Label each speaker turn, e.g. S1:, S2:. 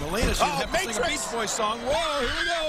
S1: Melina should
S2: Oh,
S1: have to sing a
S2: Matrix.
S1: Beach Boys song. Whoa, here we go.